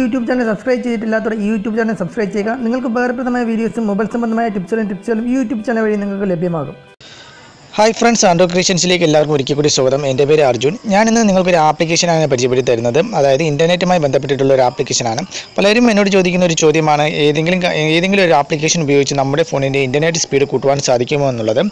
YouTube channel subscribe ചെയ്തിട്ടില്ലാത്തവർ ഈ YouTube channel subscribe ചെയ്യുക. നിങ്ങൾക്ക് ഉപകാരപ്രദമായ വീഡിയോസും മൊബൈൽ സംബന്ധമായ ടിപ്സുകളും ടിപ്സുകളും യൂട്യൂബ് ചാനൽ വഴി നിങ്ങൾക്ക് ലഭ്യമാകും. ഹായ് ഫ്രണ്ട്സ് ആൻഡ്രോ ക്രിയേഷൻസിലേക്ക് എല്ലാവർക്കും ഒരിക്കൽ കൂടി സ്വാഗതം. എന്റെ പേര് അർജുൻ. ഞാൻ ഇന്ന് നിങ്ങൾക്ക് ഒരു ആപ്ലിക്കേഷനാണ് പരിചയപ്പെടുത്തി തരുന്നത്. അതായത് ഇന്റർനെറ്റുമായി ബന്ധപ്പെട്ടിട്ടുള്ള ഒരു ആപ്ലിക്കേഷനാണ് പലരും എന്നോട് ചോദിക്കുന്ന ഒരു ചോദ്യമാണ് ഏതെങ്കിലും ഏതെങ്കിലും ഒരു ആപ്ലിക്കേഷൻ ഉപയോഗിച്ച് നമ്മുടെ ഫോണിന്റെ ഇന്റർനെറ്റ് സ്പീഡ് കൂട്ടുവാൻ സാധിക്കുമോ എന്നുള്ളത്?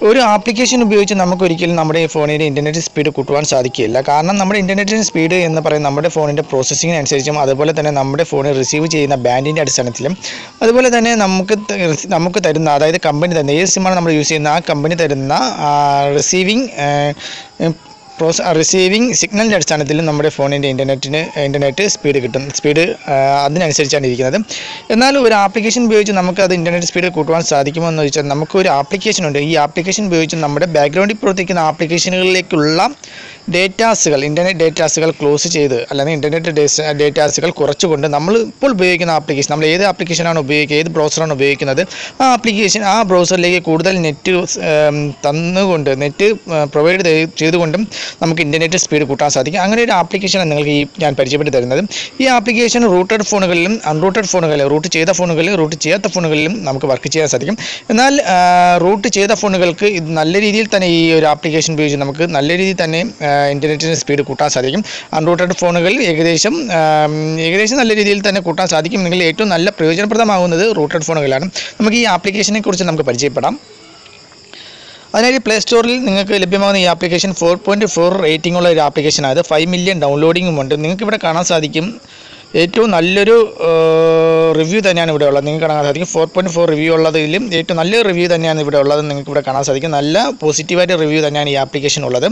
ഒരു ആപ്ലിക്കേഷൻ ഉപയോഗിച്ച് നമുക്ക് ഒരിക്കലും നമ്മുടെ ഫോണിന്റെ ഇന്റർനെറ്റ് സ്പീഡ് കൂട്ടുവാൻ സാധിക്കില്ല കാരണം നമ്മുടെ ഇന്റർനെറ്റിന്റെ സ്പീഡ് എന്ന് പറയുന്നത് നമ്മുടെ ഫോണിന്റെ പ്രോസസ്സിങ്ങിനനുസരിച്ചും അതുപോലെ തന്നെ നമ്മുടെ ഫോണിൽ റിസീവ് ചെയ്യുന്ന ബാൻഡിന്റെ അടിസ്ഥാനത്തിലും അതുപോലെ തന്നെ നമുക്ക് നമുക്ക് തരുന്ന അതായത് കമ്പനി തരുന്ന ഏത് സിമ്മാണ് നമ്മൾ യൂസ് ചെയ്യുന്ന ആ കമ്പനി തരുന്ന റിസീവിങ് പ്രോസ റിസീവിങ് സിഗ്നലിന്റെ അടിസ്ഥാനത്തിൽ നമ്മുടെ ഫോണിന്റെ ഇന്റർനെറ്റിന് ഇന്റർനെറ്റ് സ്പീഡ് കിട്ടും. സ്പീഡ് അതിനനുസരിച്ചാണ് ഇരിക്കുന്നത്. എന്നാൽ ഒരു ആപ്ലിക്കേഷൻ ഉപയോഗിച്ച് നമുക്ക് അത് ഇന്റർനെറ്റ് സ്പീഡ് കൂട്ടുവാൻ സാധിക്കുമോ എന്ന് ചോദിച്ചാൽ നമുക്കൊരു ആപ്ലിക്കേഷൻ ഉണ്ട്. ഈ ആപ്ലിക്കേഷൻ ഉപയോഗിച്ച് നമ്മുടെ ബാക്ക്ഗ്രൗണ്ടിൽ പ്രവർത്തിക്കുന്ന ആപ്ലിക്കേഷനുകളിലേക്കുള്ള ഡേറ്റാസുകൾ ഇന്റർനെറ്റ് ഡേറ്റാസുകൾ ക്ലോസ് ചെയ്ത് അല്ലെങ്കിൽ ഇന്റർനെറ്റ് ഡേറ്റാസുകൾ കുറച്ചുകൊണ്ട് നമ്മൾ ഇപ്പോൾ ഉപയോഗിക്കുന്ന ആപ്ലിക്കേഷൻ നമ്മൾ ഏത് ആപ്ലിക്കേഷനാണ് ഉപയോഗിക്കുക ഏത് ബ്രൗസറാണ് ഉപയോഗിക്കുന്നത് ആ ആപ്ലിക്കേഷൻ ആ ബ്രൗസറിലേക്ക് കൂടുതൽ നെറ്റ് തന്നുകൊണ്ട് നെറ്റ് പ്രൊവൈഡ് ചെയ്തുകൊണ്ടും നമുക്ക് ഇന്റർനെറ്റ് സ്പീഡ് കൂട്ടാൻ സാധിക്കും. അങ്ങനെ ഒരു ആപ്ലിക്കേഷനാണ് നിങ്ങൾക്ക് ഈ ഞാൻ പരിചയപ്പെട്ട് തരുന്നത്. ഈ ആപ്ലിക്കേഷൻ റൂട്ടഡ് ഫോണുകളിലും അൺറൂട്ടഡ് ഫോണുകളിലും റൂട്ട് ചെയ്ത ഫോണുകളിലും റൂട്ട് ചെയ്യാത്ത ഫോണുകളിലും നമുക്ക് വർക്ക് ചെയ്യാൻ സാധിക്കും. എന്നാൽ റൂട്ട് ചെയ്ത ഫോണുകൾക്ക് ഇത് നല്ല രീതിയിൽ തന്നെ ഈ ഒരു ആപ്ലിക്കേഷൻ ഉപയോഗിച്ച് നമുക്ക് നല്ല രീതിയിൽ തന്നെ ഇന്റർനെറ്റിന്റെ സ്പീഡ് കൂട്ടാൻ സാധിക്കും. അൺറൂട്ടഡ് ഫോണുകളിൽ ഏകദേശം ഏകദേശം നല്ല രീതിയിൽ തന്നെ കൂട്ടാൻ സാധിക്കും. നിങ്ങൾ ഏറ്റവും നല്ല പ്രയോജനപ്രദമാകുന്നത് റൂട്ടഡ് ഫോണുകളാണ് നമുക്ക് ഈ ആപ്ലിക്കേഷനെ കുറിച്ച് നമുക്ക് പരിചയപ്പെടാം. അതിനായി പ്ലേ സ്റ്റോറിൽ നിങ്ങൾക്ക് ലഭ്യമാകുന്ന ഈ application four point four rating ഉള്ള ഒരു ആപ്ലിക്കേഷനാണ് അത് ഫൈവ് മില്യൺ ഡൗൺലോഡിങ്ങും ഉണ്ട്. നിങ്ങൾക്ക് ഇവിടെ കാണാൻ സാധിക്കും. ഏറ്റവും നല്ലൊരു റിവ്യൂ തന്നെയാണ് ഇവിടെ ഉള്ളത്. നിങ്ങൾക്ക് കാണാൻ സാധിക്കും. ഫോർ പോയിന്റ് ഫോർ റിവ്യൂ ഉള്ളതിലും ഏറ്റവും നല്ലൊരു റിവ്യൂ തന്നെയാണ് ഇവിടെ ഉള്ളത്. നിങ്ങൾക്ക് ഇവിടെ കാണാൻ സാധിക്കും. നല്ല പോസിറ്റീവായിട്ട് റിവ്യൂ തന്നെയാണ് ഈ ആപ്ലിക്കേഷൻ ഉള്ളത്.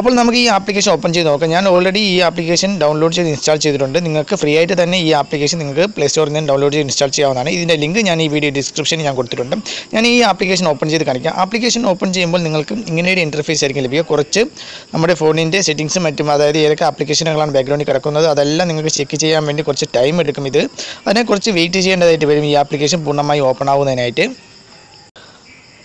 അപ്പോൾ നമുക്ക് ഈ ആപ്ലിക്കേഷൻ ഓപ്പൺ ചെയ്ത് നോക്കാം. ഞാൻ ഓൾറെഡി ഈ ആപ്ലിക്കേഷൻ ഡൗൺലോഡ് ചെയ്ത് ഇൻസ്റ്റാൾ ചെയ്തിട്ടുണ്ട്. നിങ്ങൾക്ക് ഫ്രീ ആയിട്ട് തന്നെ ഈ ആപ്ലിക്കേഷൻ നിങ്ങൾക്ക് പ്ലേ സ്റ്റോറിൽ നിന്ന് ഡൗൺലോഡ് ചെയ്ത് ഇൻസ്റ്റാൾ ചെയ്യാവുന്നതാണ്. ഇതിന്റെ ലിങ്ക് ഞാൻ ഈ വീഡിയോ ഡിസ്ക്രിപ്ഷനിൽ ഞാൻ കൊടുത്തിട്ടുണ്ട്. ഞാൻ ഈ ആപ്ലിക്കേഷൻ ഓപ്പൺ ചെയ്ത് കാണിക്കാം. ആപ്ലിക്കേഷൻ ഓപ്പൺ ചെയ്യുമ്പോൾ നിങ്ങൾക്ക് ഇങ്ങനെ ഒരു ഇന്റർഫേസ് ആയിരിക്കും ലഭിക്കുക. കുറച്ച് നമ്മുടെ ഫോണിന്റെ സെറ്റിങ്സും മറ്റും അതായത് ഏതൊക്കെ ആപ്ലിക്കേഷനുകളാണ് ബാക്ക്ഗ്രൗണ്ടിൽ കിടക്കുന്നത് അതെല്ലാം നിങ്ങൾക്ക് ചെക്ക് ചെയ്യാൻ വേണ്ടി കുറച്ച് ടൈം എടുക്കും ഇത്. അതിനെക്കുറിച്ച് കുറച്ച് വെയിറ്റ് ചെയ്യേണ്ടതായിട്ട് വരും. ഈ ആപ്ലിക്കേഷൻ പൂർണമായി ഓപ്പൺ ആവുന്നതിനായിട്ട്.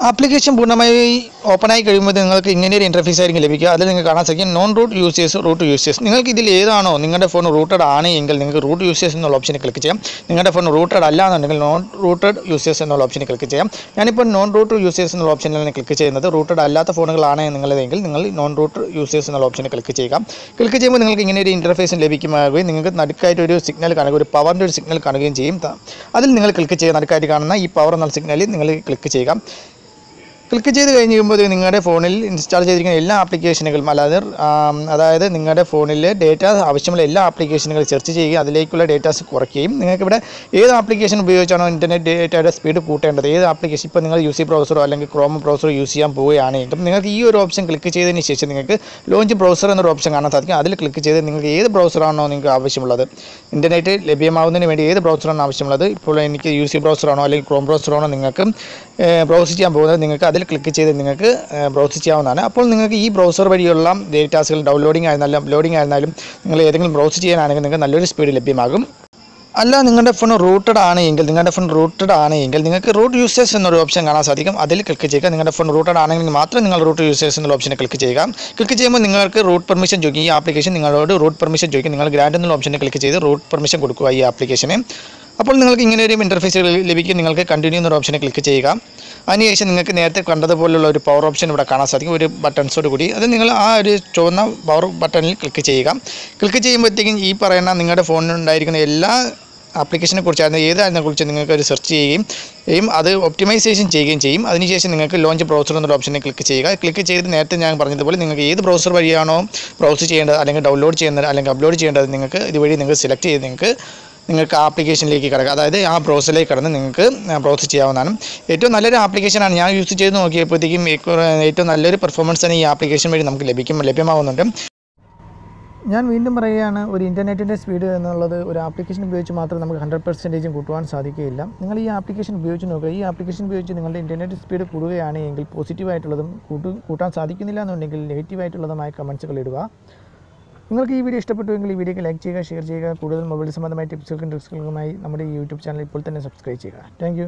ആപ്ലിക്കേഷൻ പൂർണമായി ഓപ്പൺ ആയി കഴിയുമ്പോൾ നിങ്ങൾക്ക് ഇങ്ങനെ ഒരു ഇന്റർഫേസ് ആയിരിക്കും ലഭിക്കുക. അതിൽ നിങ്ങൾക്ക് കാണാൻ സാധിക്കും non root users root users നിങ്ങൾക്ക് ഇതിൽ ഏതാണോ നിങ്ങളുടെ ഫോൺ റൂട്ടഡ് ആണ് എങ്കിൽ നിങ്ങൾക്ക് റൂട്ട് യൂസേഴ്സ് എന്നുള്ള ഓപ്ഷനിൽ ക്ലിക്ക് ചെയ്യാം. നിങ്ങളുടെ ഫോൺ റൂട്ടഡ് അല്ല എന്നുണ്ടെങ്കിൽ നോൺ റൂട്ടഡ് യൂസേഴ്സ് എന്നുള്ള ഓപ്ഷനിൽ ക്ലിക്ക് ചെയ്യാം. ഞാനിപ്പോൾ നോൺ റൂട്ട് യൂസേഴ്സ് എന്നുള്ള ഓപ്ഷനിലാണ് ക്ലിക്ക് ചെയ്യുന്നത്. റൂട്ടഡ് അല്ലാത്ത ഫോണുകളാണ് നിങ്ങളതെങ്കിൽ നിങ്ങൾ നോൺ റൂട്ട് യൂസേഴ്സ് എന്നുള്ള ഓപ്ഷനിൽ ക്ലിക്ക് ചെയ്യുക. ക്ലിക്ക് ചെയ്യുമ്പോൾ നിങ്ങൾക്ക് ഇങ്ങനെ ഒരു ഇന്റർഫേസ് ലഭിക്കുമാകുകയും നിങ്ങൾക്ക് നടുക്കായിട്ട് ഒരു സിഗ്നൽ കാണുക ഒരു പവറിന്റെ ഒരു സിഗ്നൽ കാണുകയും ചെയ്യും. അതിൽ നിങ്ങൾ ക്ലിക്ക് ചെയ്യുക. നടുക്കായിട്ട് കാണുന്ന ഈ പവർ എന്നുള്ള സിഗ്നലിൽ നിങ്ങൾ ക്ലിക്ക് ചെയ്യുക. ക്ലിക്ക് ചെയ്ത് കഴിഞ്ഞ് കഴിയുമ്പോൾ നിങ്ങളുടെ ഫോണിൽ ഇൻസ്റ്റാൾ ചെയ്തിരിക്കുന്ന എല്ലാ ആപ്ലിക്കേഷനുകളും അല്ലാതെ അതായത് നിങ്ങളുടെ ഫോണിൽ ഡേറ്റ ആവശ്യമുള്ള എല്ലാ ആപ്ലിക്കേഷനുകളും സെർച്ച് ചെയ്യുകയും അതിലേക്കുള്ള ഡേറ്റാസ് കുറയ്ക്കുകയും നിങ്ങൾക്ക് ഇവിടെ ഏത് ആപ്ലിക്കേഷൻ ഉപയോഗിച്ചാണോ ഇന്റർനെറ്റ് ഡേറ്റയുടെ സ്പീഡ് കൂട്ടേണ്ടത്? ഏത് ആപ്ലിക്കേഷൻ ഇപ്പോൾ നിങ്ങൾ യു സി ബ്രൗസറോ അല്ലെങ്കിൽ ക്രോം ബ്രൗസറോ യൂസ് ചെയ്യാൻ പോവുകയാണെങ്കിൽ നിങ്ങൾക്ക് ഈ ഒരു ഓപ്ഷൻ ക്ലിക്ക് ചെയ്തതിന് ശേഷം നിങ്ങൾക്ക് ലോഞ്ച് ബ്രൗസർ എന്നൊരു ഓപ്ഷൻ കാണാൻ സാധിക്കും. അതിൽ ക്ലിക്ക് ചെയ്ത് നിങ്ങൾക്ക് ഏത് ബ്രൗസറാണോ നിങ്ങൾക്ക് ആവശ്യമുള്ളത്? ഇന്റർനെറ്റ് ലഭ്യമാവുന്നതിന് വേണ്ടി ഏത് ബ്രൗസറാണ് ആവശ്യമുള്ളത്? ഇപ്പോൾ എനിക്ക് യു സി ബ്രൗസറാണോ അല്ലെങ്കിൽ ക്രോം ബ്രൗസറാണോ നിങ്ങൾക്ക് ബ്രൗസ് ചെയ്യാൻ പോകുന്നത്? നിങ്ങൾക്ക് അതിൽ ക്ലിക്ക് ചെയ്ത് നിങ്ങൾക്ക് ബ്രൗസ് ചെയ്യാവുന്നതാണ്. അപ്പോൾ നിങ്ങൾക്ക് ഈ ബ്രൗസർ വഴിയുള്ള ഡേറ്റാസുകൾ ഡൗൺലോഡിംഗ് ആയിരുന്നാലും അപ്ലോഡിംഗ് ആയിരുന്നാലും നിങ്ങൾ ഏതെങ്കിലും ബ്രൗസ് ചെയ്യാനാണെങ്കിൽ നിങ്ങൾക്ക് നല്ലൊരു സ്പീഡ് ലഭ്യമാകും. അല്ല നിങ്ങളുടെ ഫോൺ റൂട്ടഡ് ആണ് എങ്കിൽ നിങ്ങളുടെ ഫോൺ റൂട്ടഡ് ആണ് എങ്കിൽ നിങ്ങൾക്ക് റൂട്ട് യൂസേഴ്സ് എന്നൊരു ഓപ്ഷൻ കാണാൻ സാധിക്കും. അതിൽ ക്ലിക്ക് ചെയ്യുക. നിങ്ങളുടെ ഫോൺ റൂട്ടഡ് ആണെങ്കിൽ മാത്രം നിങ്ങൾ റൂട്ട് യൂസേഴ്സ് എന്നുള്ള ഓപ്ഷനെ ക്ലിക്ക് ചെയ്യുക. ക്ലിക്ക് ചെയ്യുമ്പോൾ നിങ്ങൾക്ക് റൂട്ട് പെർമിഷൻ ചോദിക്കും. ഈ ആപ്ലിക്കേഷൻ നിങ്ങളോട് റൂട്ട് പെർമിഷൻ ചോദിക്കും. നിങ്ങൾ ഗ്രാൻഡ് എന്നുള്ള ഓപ്ഷനെ ക്ലിക്ക് ചെയ്ത് റൂട്ട് പെർമിഷൻ കൊടുക്കുക ഈ ആപ്ലിക്കേഷന് അപ്പോൾ നിങ്ങൾക്ക് ഇങ്ങനെ ഒരു ഇന്റർഫേസ് ലഭിക്കും. നിങ്ങൾക്ക് കണ്ടിന്യൂ എന്നൊരു ഓപ്ഷനെ ക്ലിക്ക് ചെയ്യുക. അതിനുശേഷം നിങ്ങൾക്ക് നേരത്തെ കണ്ടതുപോലുള്ള ഒരു പവർ ഓപ്ഷൻ ഇവിടെ കാണാൻ സാധിക്കും. ഒരു ബട്ടൺസോട് കൂടി. അത് നിങ്ങൾ ആ ഒരു ചുവന്ന പവർ ബട്ടണിൽ ക്ലിക്ക് ചെയ്യുക. ക്ലിക്ക് ചെയ്യുമ്പോഴത്തേക്കും ഈ പറയുന്ന നിങ്ങളുടെ ഫോണിലുണ്ടായിരിക്കുന്ന എല്ലാ ആപ്ലിക്കേഷനെ കുറിച്ചായിരുന്നു ഏതായതിനെ കുറിച്ച് നിങ്ങൾക്ക് ഒരു സെർച്ച് ചെയ്യുകയും ചെയ്യും അത് ഒപ്റ്റിമൈസേഷൻ ചെയ്യുകയും ചെയ്യും. അതിനുശേഷം നിങ്ങൾക്ക് ലോഞ്ച് ബ്രൗസർ എന്നൊരു ഓപ്ഷനെ ക്ലിക്ക് ചെയ്യുക. ക്ലിക്ക് ചെയ്ത് നേരത്തെ ഞാൻ പറഞ്ഞതുപോലെ നിങ്ങൾക്ക് ഏത് ബ്രൗസർ വഴിയാണോ ബ്രൗസ് ചെയ്യേണ്ടത് അല്ലെങ്കിൽ ഡൗൺലോഡ് ചെയ്യേണ്ടത് അല്ലെങ്കിൽ അപ്ലോഡ് ചെയ്യേണ്ടത് നിങ്ങൾക്ക് ഇതുവഴി നിങ്ങൾക്ക് സെലക്ട് ചെയ്ത് നിങ്ങൾക്ക് നിങ്ങൾക്ക് ആപ്ലിക്കേഷനിലേക്ക് കിടക്കുക അതായത് ആ ബ്രൗസറിലേക്ക് കടന്ന് നിങ്ങൾക്ക് പ്രോസസ് ചെയ്യാവുന്നതാണ്. ഏറ്റവും നല്ലൊരു ആപ്ലിക്കേഷനാണ് ഞാൻ യൂസ് ചെയ്ത് നോക്കിയപ്പോഴത്തേക്കും ഏറ്റവും നല്ലൊരു പെർഫോമൻസ് തന്നെ ഈ ആപ്ലിക്കേഷൻ വഴി നമുക്ക് ലഭിക്കും ലഭ്യമാവുന്നുണ്ട്. ഞാൻ വീണ്ടും പറയുകയാണ് ഒരു ഇന്റർനെറ്റിന്റെ സ്പീഡ് എന്നുള്ളത് ഒരു ആപ്ലിക്കേഷൻ ഉപയോഗിച്ച് മാത്രം നമുക്ക് ഹൺഡ്രഡ് പെർസെന്റേജും കൂട്ടുവാൻ സാധിക്കുകയില്ല. നിങ്ങൾ ഈ ആപ്ലിക്കേഷൻ ഉപയോഗിച്ച് നോക്കുക. ഈ ആപ്ലിക്കേഷൻ ഉപയോഗിച്ച് നിങ്ങളുടെ ഇന്റർനെറ്റ് സ്പീഡ് കൂടുകയാണ് എങ്കിൽ പോസിറ്റീവായിട്ടുള്ളതും കൂട്ടു കൂട്ടാൻ സാധിക്കുന്നില്ല എന്നുണ്ടെങ്കിൽ നെഗറ്റീവായിട്ടുള്ളതുമായ കമൻസുകൾ ഇടുക. നിങ്ങൾക്ക് ഈ വീഡിയോ ഇഷ്ടപ്പെട്ടുവെങ്കിൽ ഈ വീഡിയോക്ക് ലൈക്ക് ചെയ്യുക ഷെയർ ചെയ്യുക കൂടുതൽ മൊബൈൽ സംബന്ധമായ ടിപ്സുകൾക്കും ട്രിക്സുകൾക്കുമായി നമ്മുടെ ഈ യൂട്യൂബ് ചാനൽ ഇപ്പോൾ തന്നെ സബ്സ്ക്രൈബ് ചെയ്യുക. താങ്ക്